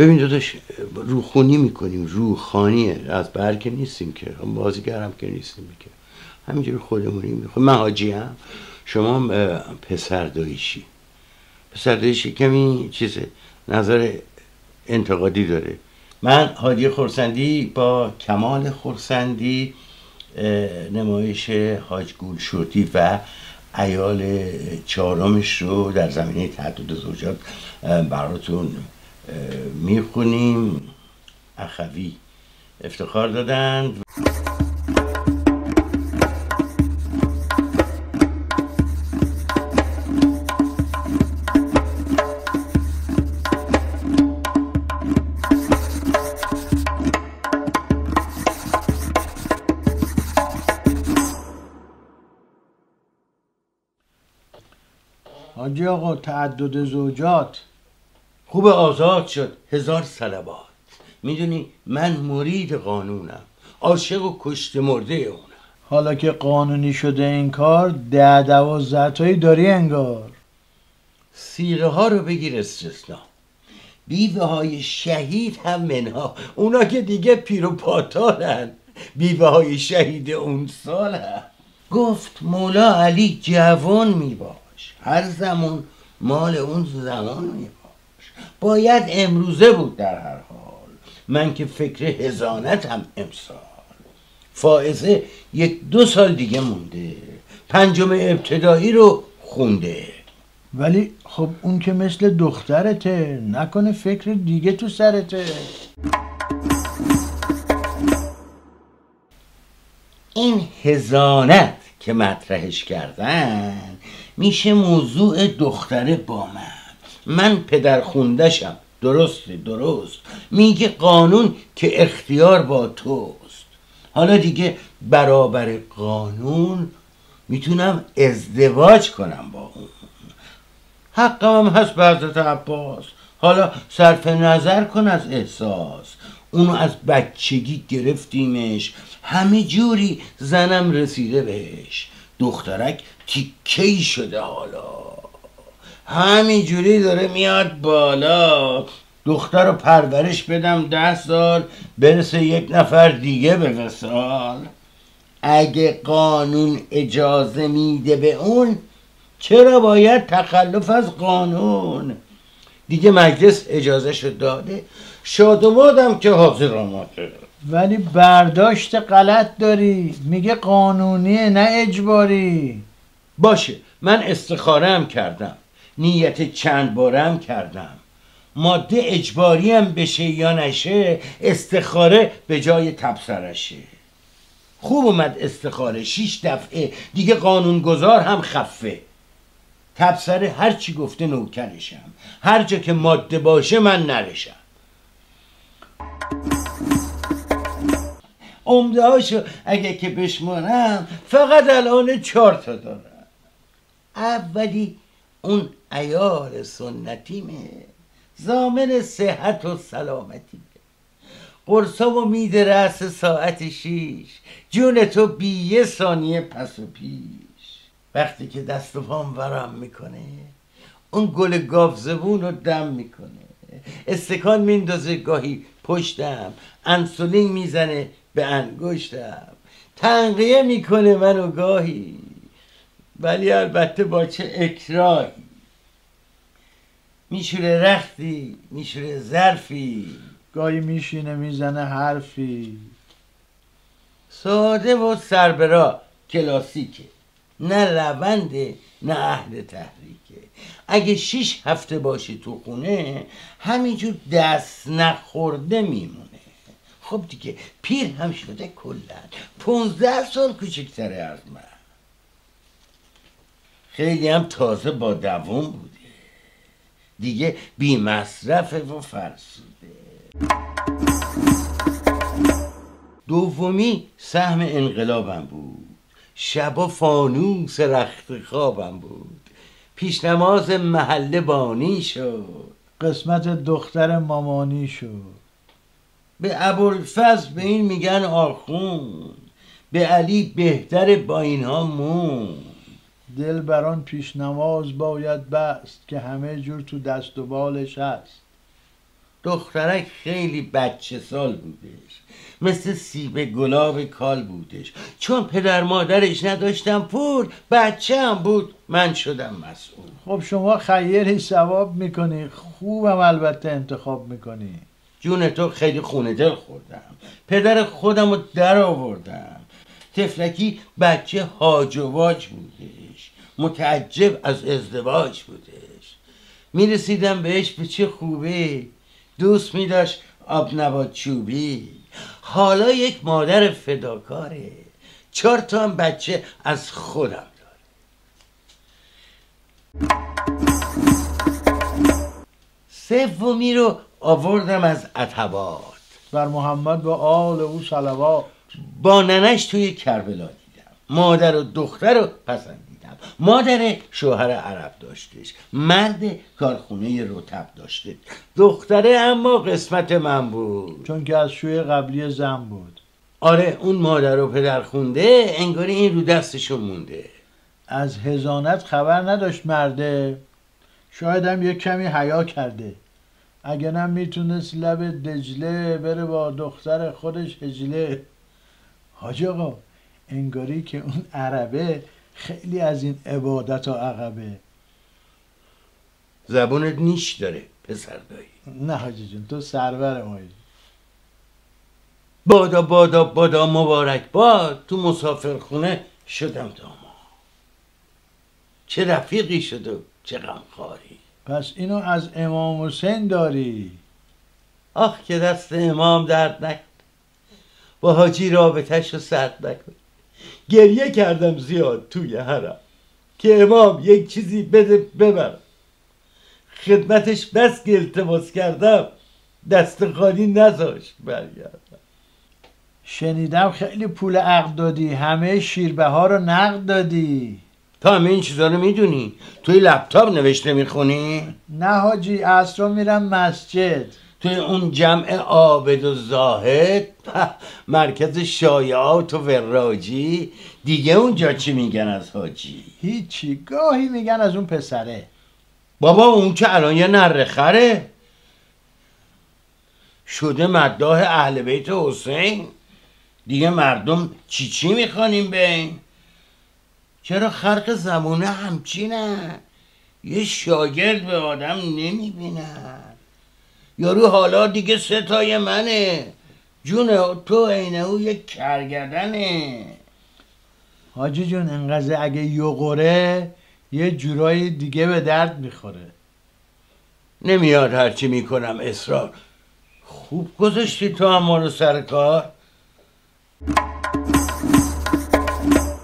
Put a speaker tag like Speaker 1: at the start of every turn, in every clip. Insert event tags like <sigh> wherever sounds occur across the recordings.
Speaker 1: ببین داداش روخونی می‌کنیم روخانیه از بر که نیستیم که. بازیگرم که نیستیم که. همینجوری خودمونی می‌خوام من حاجی هم شما پسر دایشی. پسر دایشی کمی چیز نظر انتقادی داره. من هادی خورسندی با کمال خورسندی نمایش حاج گول و ایال چهارمش رو در زمینه تعدد زوجات براتون می‌خونیم. اخوی افتخار دادند
Speaker 2: حاجی آقا تعدد زوجات.
Speaker 1: خوب آزاد شد هزار سلبات می‌دونی من مرید قانونم عاشق و کشت مرده اونم.
Speaker 2: حالا که قانونی شده این کار ده دوازده تایی داری انگار.
Speaker 1: سیغه ها رو بگیر استثنا. بیوه های شهید هم منها. اونا که دیگه پیر و پاتالن. بیوه های شهید اون سال هم. گفت مولا علی جوان میباش. هر زمان مال اون زمان میباش. باید امروزه بود در هر حال. من که فکر هزانتم امسال. فائزه یک دو سال دیگه مونده. پنجم ابتدایی رو خونده.
Speaker 2: ولی خب اون که مثل دخترته نکنه فکر دیگه تو سرته.
Speaker 1: این هزانت که مطرحش کردن میشه موضوع دختره با من. من پدر خوندشم. درسته درست. میگه قانون که اختیار با توست. حالا دیگه برابر قانون می‌تونم ازدواج کنم با اون. حقم هم هست به حضرت عباس. حالا صرف نظر کن از احساس. اونو از بچگی گرفتیمش. همه جوری زنم رسیده بهش. دخترک تیکهی شده حالا. همینجوری داره میاد بالا. دختر رو پرورش بدم ده سال برسه یک نفر دیگه به وسال اگه قانون اجازه میده به اون چرا باید تخلف از قانون؟ دیگه مجلس اجازه شد داده. شادمادم که حاضر آماده
Speaker 2: ولی برداشت غلط داری. میگه قانونیه نه اجباری.
Speaker 1: باشه من استخاره هم کردم. نیت چند بارم کردم. ماده اجباری هم بشه یا نشه استخاره به جای تبصرشه. خوب اومد استخاره شیش دفعه. دیگه قانونگذار هم خفه. تبصره هر چی گفته نوکرشم. هر جا که ماده باشه من نرشم. عمده هاشو اگه که بشمارم فقط الان چهار تا دارم. اولی اون ایار سنتیمه. زامن صحت و سلامتیمه. قرصا و میده رأس ساعت شیش. جون تو بی یه ثانیه پس و پیش. وقتی که دست و پام ورم می‌کنه اون گل گاف زبون رو دم می‌کنه. استکان میندازه گاهی پشتم. انسولین می‌زنه به انگشتم. تنقیه می‌کنه منو گاهی. ولی البته با چه اکراهی میشوره رختی میشوره ظرفی.
Speaker 2: گاهی میشینه می‌زنه حرفی.
Speaker 1: ساده و سربرا کلاسیکه. نه رونده نه اهل تحریکه. اگه شیش هفته باشی تو خونه همینجور دست نخورده میمونه. خب دیگه پیر هم شده کلا پونزده سال کوچکتره از من. خیلی هم تازه با دوام بوده. دیگه بی مصرفه و فرسوده. دومی سهم انقلابم بود. شبا فانوس رخت خوابم بود. پیش نماز محله بانی شد.
Speaker 2: قسمت دختر مامانی شد.
Speaker 1: به ابوالفضل به این میگن آخون به علی بهتر با اینها مون
Speaker 2: دل بران پیش نماز باید بست که همه جور تو دست و بالش هست.
Speaker 1: دخترک خیلی بچه سال بودش مثل سیب گلاب کال بودش. چون پدر مادرش نداشتم پول بچه هم بود من شدم مسئول.
Speaker 2: خب شما خیری ثواب می‌کنی خوبم البته انتخاب می‌کنی.
Speaker 1: جون تو خیلی خونه دل خوردم. پدر خودم رو در آوردم. تفلکی بچه هاج و واج بودش متعجب از ازدواج بودش. می‌رسیدم بهش به چه خوبه دوست میداشت آب نبات چوبی. حالا یک مادر فداکاره. چهار تا هم بچه از خودم داره. سومی رو آوردم از عتبات
Speaker 2: بر محمد و آل او صلوات.
Speaker 1: با ننش توی کربلا دیدم. مادر و دختر رو پسندیدم. مادر شوهر عرب داشتش. مرد کارخونه رتب داشته. دختره اما قسمت من بود.
Speaker 2: چون که از شوی قبلی زن بود.
Speaker 1: آره اون مادر و پدر خونده انگاری این رو دستشون مونده.
Speaker 2: از هزانت خبر نداشت مرده. شاید هم یک کمی حیا کرده. اگه نه می‌تونست لب دجله بره با دختر خودش هجله. حاج آقا انگاری که اون عربه خیلی از این عبادت و عقبه.
Speaker 1: زبونت نیش داره پسر دایی.
Speaker 2: نه حاجی جون تو سرور مایی
Speaker 1: بادا بادا بادا مبارک باد تو مسافرخونه شدم داما چه رفیقی شد و چه غمخواری.
Speaker 2: پس اینو از امام حسین داری.
Speaker 1: آخ که دست امام درد نکن با حاجی رابطش رو سرد نکن. گریه کردم زیاد توی حرم که امام یک چیزی بده ببرم خدمتش بس که التماس کردم دست خالی نذاشت برگردم.
Speaker 2: شنیدم خیلی پول عقد دادی همه شیربه ها رو نقد دادی.
Speaker 1: تا همه این چیزا رو می‌دونی؟ توی لپتاپ نوشته می‌خونی؟
Speaker 2: نه حاجی اصرا میرم مسجد.
Speaker 1: توی اون جمع عابد و زاهد مرکز شایعات و وراجی. دیگه اونجا چی میگن از حاجی؟
Speaker 2: هیچی گاهی میگن از اون پسره.
Speaker 1: بابا اون که الان یه نره خره. شده مداح اهل بیت حسین. دیگه مردم چی چی می‌خوانیم به این؟ چرا خرق زمونه همچینه یه شاگرد به آدم نمی‌بینن. یارو حالا دیگه ستای منه. جون تو عینه او یک کرگدنه.
Speaker 2: حاجی جون انقدر اگه یوغوره یه جورایی دیگه به درد می‌خوره.
Speaker 1: نمیاد هرچی می‌کنم اصرار. خوب گذاشتی تو اما رو سر کار.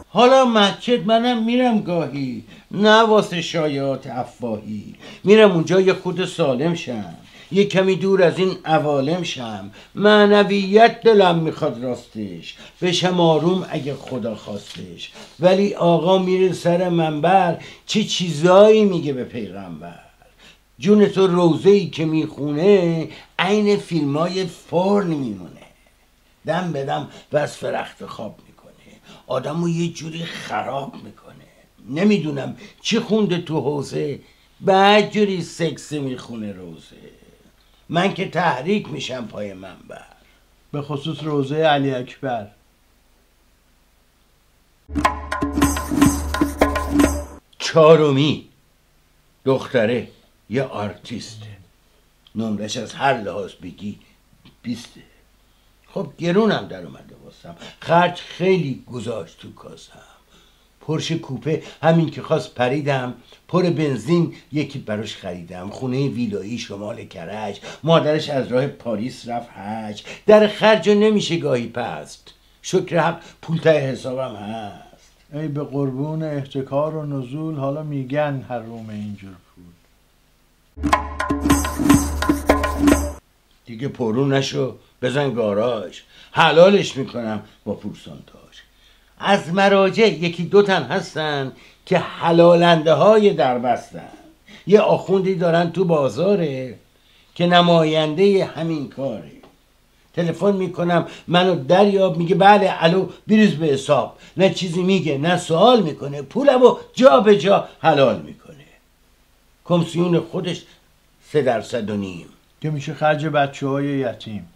Speaker 1: حالا مسجد منم میرم گاهی نه واسه شایعات افواهی. میرم اونجا یه خود سالم شم. یه کمی دور از این عوالم شم معنویت دلم می‌خواد راستش. بشم آروم اگه خدا خواستش. ولی آقا میره سر منبر چه چیزایی میگه به پیغمبر؟ جون تو روزه ای که می‌خونه عین فیلم های فرن میمونه. دم بدم بس فرخت خواب می‌کنه. آدم رو یه جوری خراب می‌کنه. نمی‌دونم چی خونده تو حوزه. بعد جوری سکس می‌خونه روزه. من که تحریک میشم پای منبر.
Speaker 2: به خصوص روزه علی اکبر.
Speaker 1: چهارمی. دختره یه آرتیسته نمرش از هر لحاظ بگی بیسته خب گرونم در اومده واسم. خرج خیلی گذاشت تو کاسم. پرش کوپه همین که خواست پریدم پر بنزین یکی براش خریدم. خونه ویلایی شمال کرج مادرش از راه پاریس رفت حج. در خرج نمیشه گاهی پست. شکر حق پول ته حسابم هست.
Speaker 2: ای به قربون احتکار و نزول حالا میگن حروم اینجور پول.
Speaker 1: دیگه پرو نشو بزن گاراژ. حلالش می‌کنم با پورسانتاژ از مراجع یکی دو تن هستن که حلالنده های دربستن یه آخوندی دارن تو بازاره که نماینده همین کاره. تلفن می‌کنم منو دریاب میگه بله الو بریز به حساب. نه چیزی میگه نه سوال می‌کنه پولمو جا به جا حلال می‌کنه. کمسیون خودش سه درصد و نیم.
Speaker 2: که میشه خرج بچه های یتیم.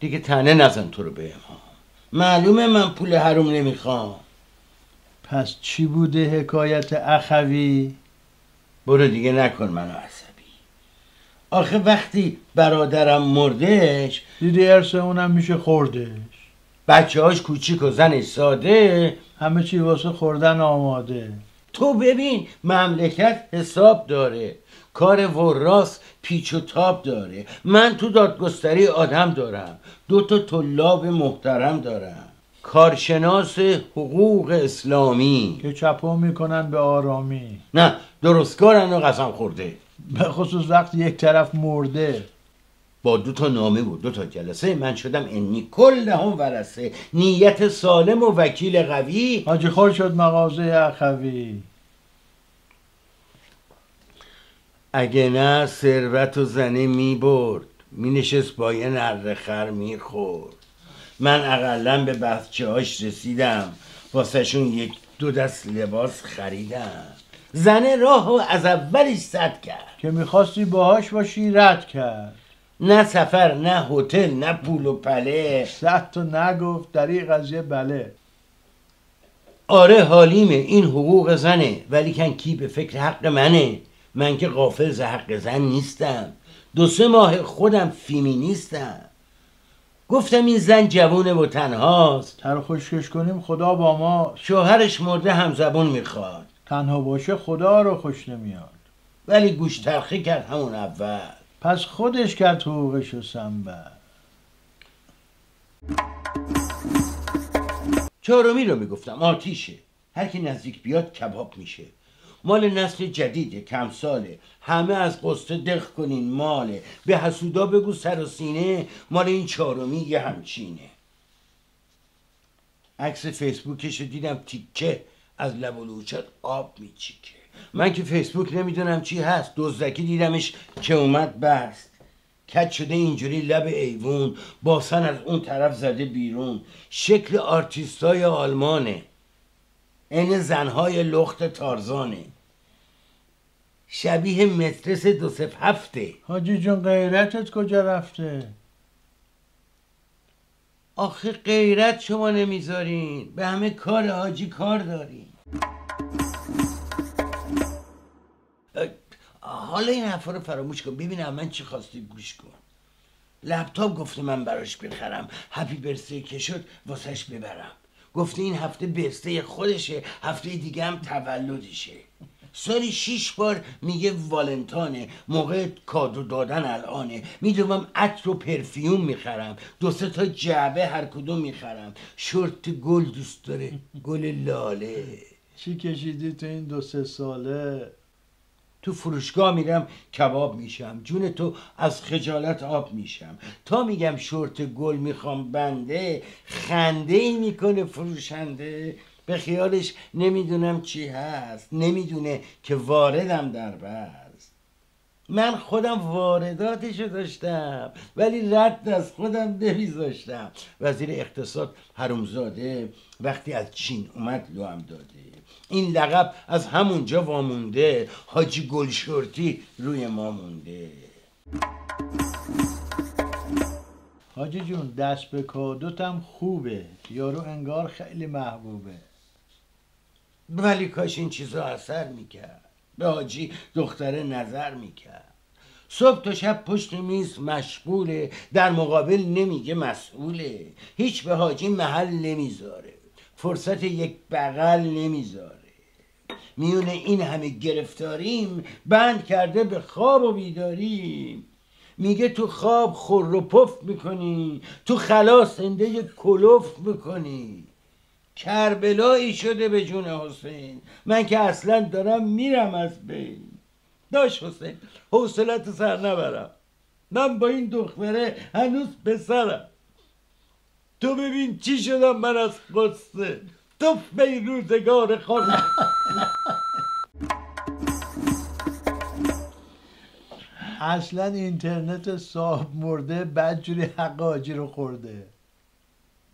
Speaker 1: دیگه تنه نزن تو رو به ما معلومه من پول حروم نمی‌خوام.
Speaker 2: پس چی بوده حکایت اخوی؟
Speaker 1: برو دیگه نکن منو عصبی. آخه وقتی برادرم مردش
Speaker 2: دیدی ارث اونم میشه خوردش؟
Speaker 1: بچه هاش کوچیک و زنش ساده.
Speaker 2: همه چی واسه خوردن آماده.
Speaker 1: تو ببین مملکت حساب داره. کار وراس پیچ و تاب داره. من تو دادگستری آدم دارم. دو تا طلاب محترم دارم. کارشناس حقوق اسلامی.
Speaker 2: که چپو می‌کنن به آرامی.
Speaker 1: نه درستکارن و قسم خورده.
Speaker 2: به خصوص وقتی یک طرف مرده.
Speaker 1: با دو تا نامه بود دو تا جلسه من شدم انی کل هم ورسه نیت سالم و وکیل قوی.
Speaker 2: حاجی خور شد مغازه اخوی.
Speaker 1: اگه نه ثروت و زنه می برد. می نشست با یه نره خر می خورد. من اقلا به بچه هاش رسیدم. واسه شون یک دو دست لباس خریدم. زنه راه و از اولش صد کرد.
Speaker 2: که می‌خواستی باهاش باشی رد کرد.
Speaker 1: نه سفر نه هتل نه پول و پله.
Speaker 2: صد تا نگفت دریق از یه بله.
Speaker 1: آره حالیمه. این حقوق زنه. ولی کن کی به فکر حق منه؟ من که غافل ز حق زن نیستم. دو سه ماه خودم فیمینیستم. گفتم این زن جوونه و تنهاست.
Speaker 2: تر خوشکش کنیم خدا با ما.
Speaker 1: شوهرش مرده همزبون می‌خواد.
Speaker 2: تنها باشه خدا رو خوش نمیاد.
Speaker 1: ولی گوش تلخی کرد همون اول.
Speaker 2: پس خودش کرد حقوقش رو سنبر
Speaker 1: چهارمی رو می‌گفتم آتیشه. هر کی نزدیک بیاد کباب میشه. مال نسل جدیده کم ساله همه از قصه دق کنین ماله. به حسودا بگو سر و سینه مال این چهارمی یه همچینه. عکس فیسبوکش دیدم تیکه از لب و لوچت آب میچیکه. من که فیسبوک نمی‌دونم چی هست دزدکی دیدمش که اومد بست. کت شده اینجوری لب ایوون باسن از اون طرف زده بیرون. شکل آرتیستای آلمانه. عین زنهای لخت تارزانه. شبیه مترس دو سف هفته.
Speaker 2: حاجی جون غیرتت کجا رفته؟
Speaker 1: آخه غیرت شما نمی‌ذارین. به همه کار حاجی کار دارین. حالا این حرفا رو فراموش کن. ببینم من چی خواستی گوش کن. لپتاپ گفته من براش بخرم. هپی برسه که شد واسش ببرم. گفته این هفته برسته خودشه هفته دیگه هم تولدشه. سالی شیش بار میگه والنتانه موقع کادو دادن الانه. می‌دونم عطر و پرفیوم می‌خرم دو سه تا جعبه هر کدوم می‌خرم. شورت گل دوست داره گل لاله.
Speaker 2: چی کشیدی تو این دو سه ساله؟
Speaker 1: تو فروشگاه میرم کباب میشم. جون تو از خجالت آب میشم. تا میگم شورت گل می‌خوام بنده خنده ای می‌کنه فروشنده. به خیالش نمی‌دونم چی هست. نمی‌دونه که واردم در بست من خودم وارداتشو داشتم ولی رد از خودم نمیذاشتم. وزیر اقتصاد حرومزاده وقتی از چین اومد لوام داده. این لقب از همونجا وامونده. حاجی گلشورتی روی ما مونده.
Speaker 2: حاجی جون دست به کادوتم خوبه. یارو انگار خیلی محبوبه.
Speaker 1: ولی کاش این چیزا اثر می‌کرد. به حاجی دختره نظر می‌کرد. صبح تا شب پشت میز مشغوله در مقابل نمیگه مسئوله. هیچ به حاجی محل نمی‌ذاره. فرصت یک بغل نمی‌ذاره. میونه این همه گرفتاریم بند کرده به خواب و بیداریم. میگه تو خواب خور و پف می‌کنی تو خلاص زنده کلوف می‌کنی. کربلایی شده به جون حسین. من که اصلا دارم میرم از بین. داشت حسین حوصلت سر نبرم. من با این دختره هنوز پسرم. تو ببین چی شدم من از قصه. تو به روزگار خودم
Speaker 2: اصلا اینترنت صاحب مرده بدجوری حق حاجی رو خورده.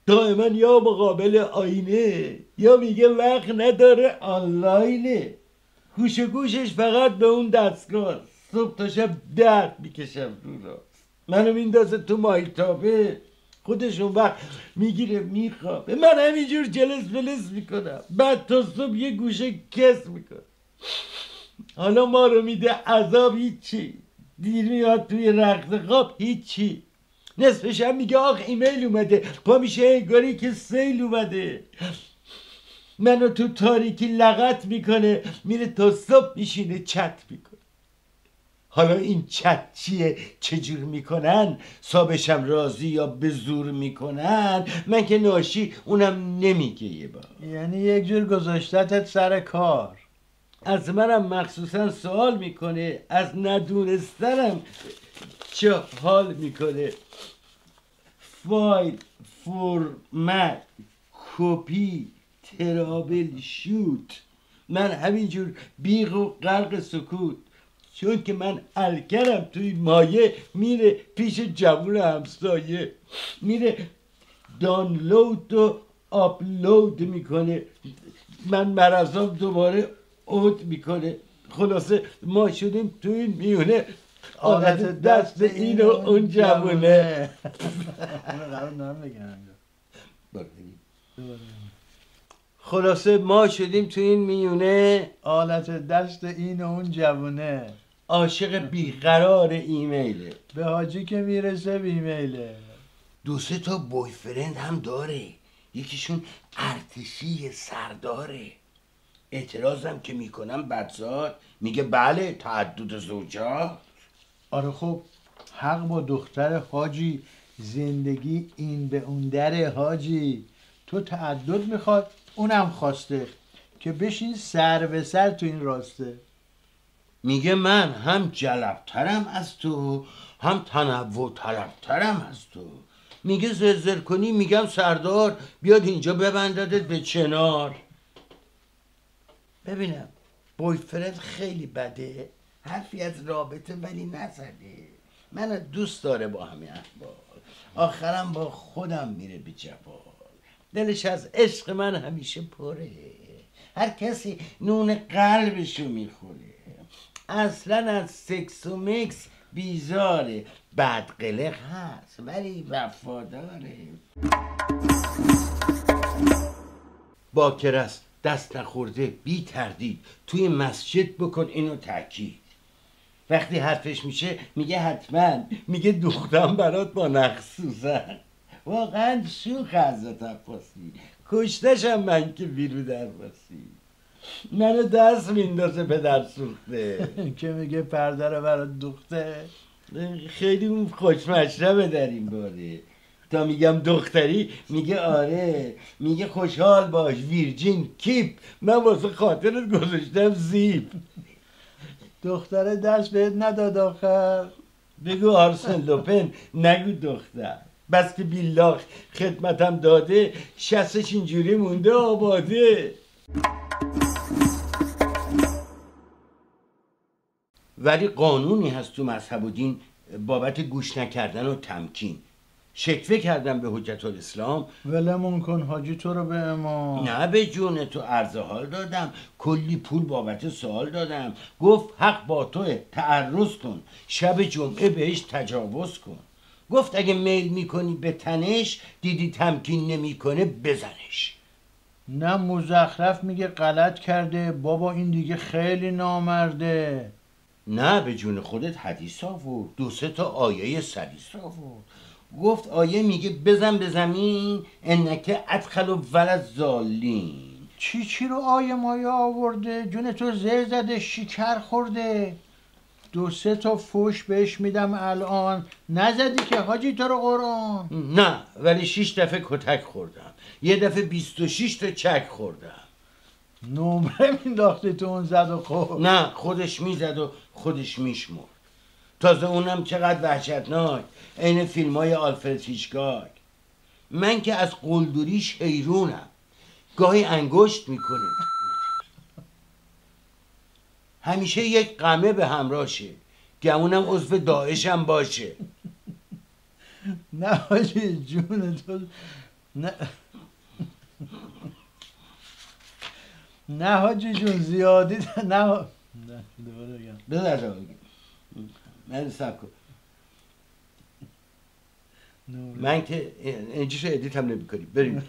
Speaker 1: دائما یا مقابل آینه یا میگه وقت نداره آنلاینه. گوش گوشش فقط به اون دستگاه. صبح تا شب درد می‌کشم رو راست. منو میندازه تو مایتابه خودشون وقت می‌گیره میخوابه. من همینجور جلس بلس می‌کنم. بعد تا صبح یه گوشه کس می‌کنم. حالا ما رو میده عذاب هیچی. دیر میاد توی رخت خواب هیچی. نصفش هم میگه آخ ایمیل اومده. پا میشه انگاری که سیل اومده. منو تو تاریکی لغت می‌کنه. میره تا صبح میشینه چت می‌کنه. حالا این چت چیه؟ چجور می‌کنن؟ صابشم راضی یا به زور می‌کنن؟ من که ناشی اونم نمیگه یه بار.
Speaker 2: یعنی یک جور گذاشتتت سر کار.
Speaker 1: از منم مخصوصا سوال می‌کنه از ندونستنم چه حال می‌کنه. فایل فرمت کپی ترابل شوت من همینجور بیغ و غرق سکوت چون که من الکرم توی مایه میره پیش جوون همسایه. میره دانلود و آپلود می‌کنه. من مرزام دوباره اوت می‌کنه. خلاصه ما شدیم تو <laughs> این میونه. آلت دست این و اون جوونه.
Speaker 2: بگم.
Speaker 1: خلاصه ما شدیم تو این میونه.
Speaker 2: آلت دست این و اون جوونه.
Speaker 1: عاشق بیقرار ایمیله.
Speaker 2: به حاجی که می‌رسه بیمیله.
Speaker 1: دو سه تا بویفرند هم داره. یکیشون ارتشی سرداره. اعتراضم که می‌کنم بدزاد. میگه بله تعدد زوجات
Speaker 2: آره خب حق با دختر حاجی زندگی این به اون در حاجی. تو تعدد می‌خواد اونم خواسته. که بشین سر به سر تو این راسته.
Speaker 1: میگه من هم جلبترم از تو هم تنوع طلبترم از تو. میگه زرزر کنی میگم سردار بیاد اینجا ببنددت به چنار. ببینم بویفرند خیلی بده حرفی از رابطه ولی نزده. من دوست داره با همین احوال. آخرم با خودم میره به جوال. دلش از عشق من همیشه پره. هر کسی نون قلبشو می‌خوره. اصلا از سکس و مکس بیزاره. بد قلق هست ولی وفاداره. باکر است دست نخورده بی تردید. توی مسجد بکن اینو تاکید. وقتی حرفش میشه میگه حتما. میگه دوختم برات با نخصوصن واقعا شوخ حضرت عباسی کشتشم من که بیرو در باسی منو دست میندازه پدر سوخته. <laughs>
Speaker 2: که میگه پرده رو برات دوخته.
Speaker 1: خیلی اون خوشمشربه در این باره. تا میگم دختری میگه آره میگه خوشحال باش ویرجین کیپ. من واسه خاطرت گذاشتم زیپ.
Speaker 2: دختره دست بهت نداد آخر.
Speaker 1: بگو آرسن لوپن نگو دختر. بس که بیلاخ خدمتم داده شستش اینجوری مونده آباده. ولی قانونی هست تو مذهب و دین بابت گوش نکردن و تمکین. شکوه کردم به حجت الاسلام.
Speaker 2: ولمون کن حاجی تو رو به امام
Speaker 1: نه به جون تو عرض حال دادم. کلی پول بابت سوال دادم. گفت حق با توه تعرض کن. شب جمعه بهش تجاوز کن. گفت اگه میل می‌کنی به تنش دیدی تمکین نمی‌کنه بزنش.
Speaker 2: نه مزخرف میگه غلط کرده. بابا این دیگه خیلی نامرده.
Speaker 1: نه به جون خودت حدیث آورد دو سه تا آیه سریس آورد. گفت آیه میگه بزن به زمین انکه ادخل و ولد زالین
Speaker 2: چی چی رو آیه مایه آورده؟ جون تو زر زده شکر خورده. دو سه تا فوش بهش میدم الان. نزدی که حاجی تو رو قرآن.
Speaker 1: نه ولی شیش دفعه کتک خوردم. یه دفعه بیست و شیش تا چک خوردم.
Speaker 2: نمره مینداختی تو اون زد و خورد.
Speaker 1: نه خودش می‌زد و خودش میشمرد. تازه اونم چقدر وحشتناک. عین فیلم های آلفرد هیچکاک. من که از قلدریش حیرونم. گاهی انگشت می‌کنه. همیشه یک قمه به همراهشه. گمونم عضو داعشم باشه.
Speaker 2: نه حاجی جون تو نه. نه حاجی جون زیادی نه نه دوباره بگم.
Speaker 1: بذار بگم. من سب کن. من که اینجیشو ادیت هم نمی کنیم. بریم.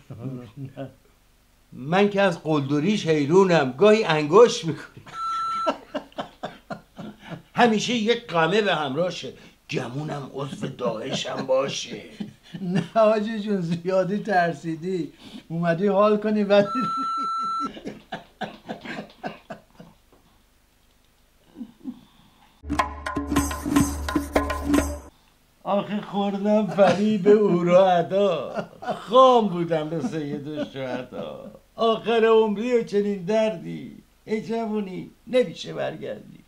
Speaker 1: من که از قلدریش حیرونم. گاهی انگوش می‌کنیم همیشه یک قمه به همراهشه گمونم عضو داعشم باشه.
Speaker 2: نه حاجی جون زیادی ترسیدی. اومدی حال کنی ولی
Speaker 1: خوردم فریب او را ادا. خام بودم به سید شهدا. آخر عمری و چنین دردی. ای جوونی نمیشه برگردی.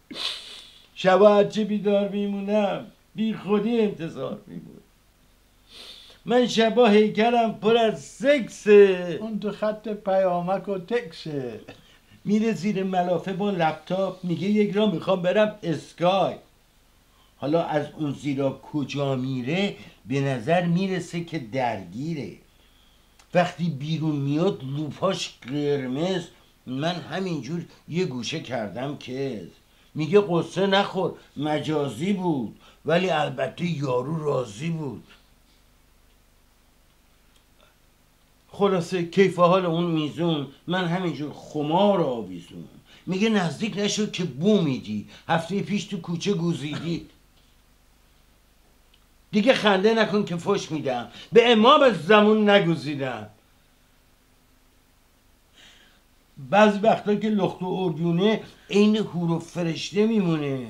Speaker 1: شبا هرچه بیدار میمونم بی خودی انتظار میمون من شبا هیکلم پر از سکسه
Speaker 2: اون تو خط پیامک و تکسه
Speaker 1: میره زیر ملافه با لپتاپ میگه یک را می‌خوام برم اسکای. حالا از اون زیرا کجا میره به نظر می‌رسه که درگیره. وقتی بیرون میاد لوپاش قرمز من همینجور یه گوشه کردم که میگه قصه نخور مجازی بود ولی البته یارو راضی بود. خلاصه کیف حال اون میزون من همینجور خمار آویزون. میگه نزدیک نشد که بو میدی هفته پیش تو کوچه گوزیدی. دیگه خنده نکن که فش میدم. به امام زمون نگوزیدم بعضی وقتا که لخت و اردونه عین هور و فرشته میمونه.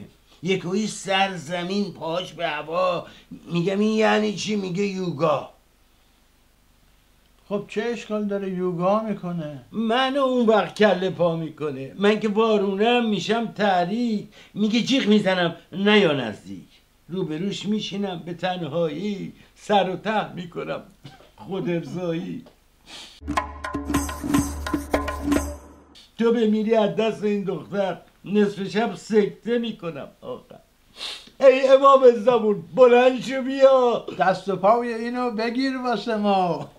Speaker 1: سر زمین پاش به هوا. میگم این یعنی چی؟ میگه یوگا.
Speaker 2: خب چه اشکال داره یوگا می‌کنه؟
Speaker 1: منو اون وقت کله پا می‌کنه. من که وارونم میشم تحریک. میگه جیغ می‌زنم. نه یا نزدیک. روبروش میشینم به تنهایی سر و ته می‌کنم خود ارزایی تو بمیری از دست این دختر نصف شب سکته می‌کنم آخر ای امام زبون بلند شو بیا.
Speaker 2: دست و پای اینو بگیر واسه ما.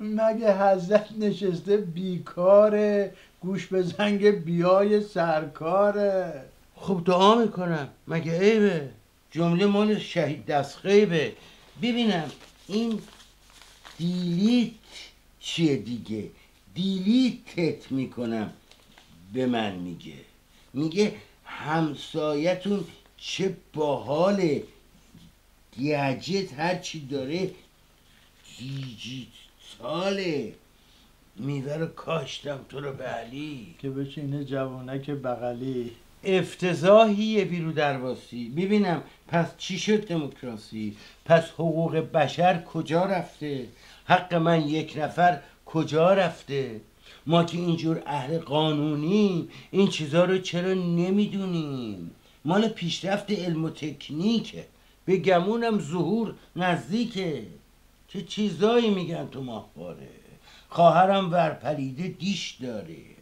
Speaker 2: مگه حضرت نشسته بیکاره گوش به زنگ بیای سرکاره؟
Speaker 1: خب دعا می‌کنم. مگه عیبه؟ جمله مال شهید دست خیبه ببینم این دیلیت چیه دیگه؟ دیلیتت می‌کنم. به من میگه. میگه همسایتون چه باحاله گجت هرچی داره دیجیتاله. میوه رو کاشتم تو رو به علی.
Speaker 2: که بچینه جوانک بغلی.
Speaker 1: افتضاحیه بیرو درواسی ببینم پس چی شد دموکراسی؟ پس حقوق بشر کجا رفته؟ حق من یک نفر کجا رفته؟ ما که اینجور اهل قانونی این چیزا رو چرا نمی‌دونیم؟ مال پیشرفت علم و تکنیکه. به گمونم ظهور نزدیکه. چه چیزایی میگن تو ماهواره؟ خواهرم ورپریده دیش داره.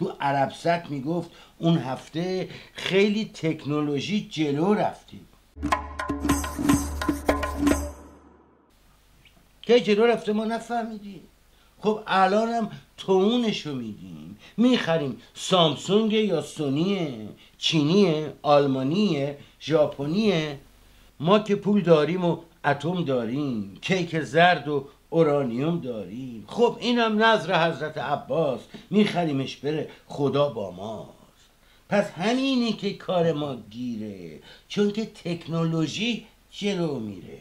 Speaker 1: تو عربست می‌گفت اون هفته خیلی تکنولوژی جلو رفتیم که جلو رفته ما نفهمیدیم. خب الانم تونشو میدیم. می‌خریم. سامسونگ یا سونیه چینیه آلمانیه ژاپنیه. ما که پول داریم و اتم داریم. کیک زرد و اورانیوم داریم. خب اینم نظر حضرت عباس. میخریمش بره خدا با ماست. پس همینه که کار ما گیره چون که تکنولوژی جلو میره.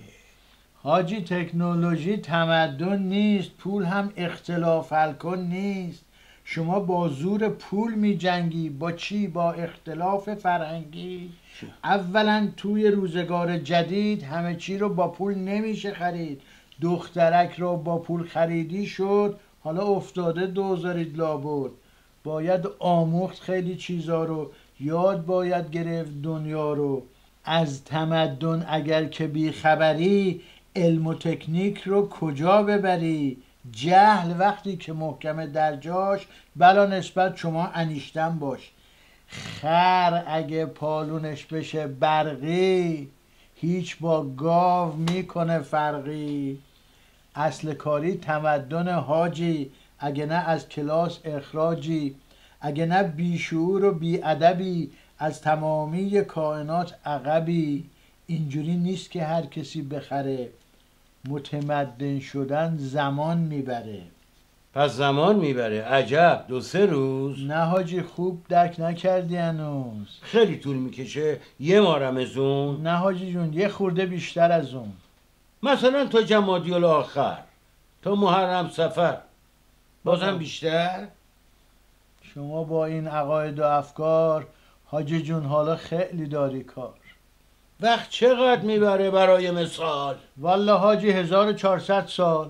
Speaker 2: حاجی تکنولوژی تمدن نیست پول هم اختلاف کن نیست. شما با زور پول می جنگی با چی؟ با اختلاف فرهنگی. اولا توی روزگار جدید همه چی رو با پول نمیشه خرید. دخترک را با پول خریدی شد حالا افتاده دوزارید لابد. باید آموخت خیلی چیزا رو. یاد باید گرفت دنیا رو. از تمدن اگر که بیخبری علم و تکنیک رو کجا ببری؟ جهل وقتی که محکمه در جاش بلا نسبت شما انیشتن باش. خر اگه پالونش بشه برقی هیچ با گاو می‌کنه فرقی. اصل کاری تمدن حاجی اگه نه از کلاس اخراجی اگه نه بیشعور و بیادبی از تمامی کائنات عقبی. اینجوری نیست که هر کسی بخره. متمدن شدن زمان می‌بره.
Speaker 1: پس زمان می‌بره. عجب. دو سه روز.
Speaker 2: نه حاجی خوب درک نکردی هنوز.
Speaker 1: خیلی طول می‌کشه. یه ماه رمزون
Speaker 2: نه حاجی جون یه خورده بیشتر از اون.
Speaker 1: مثلا تا جمادی آخر تا محرم سفر بازم بیشتر؟
Speaker 2: شما با این عقاید و افکار حاجی جون حالا خیلی داری کار.
Speaker 1: وقت چقدر می‌بره برای مثال؟
Speaker 2: والا حاجی 1400 سال.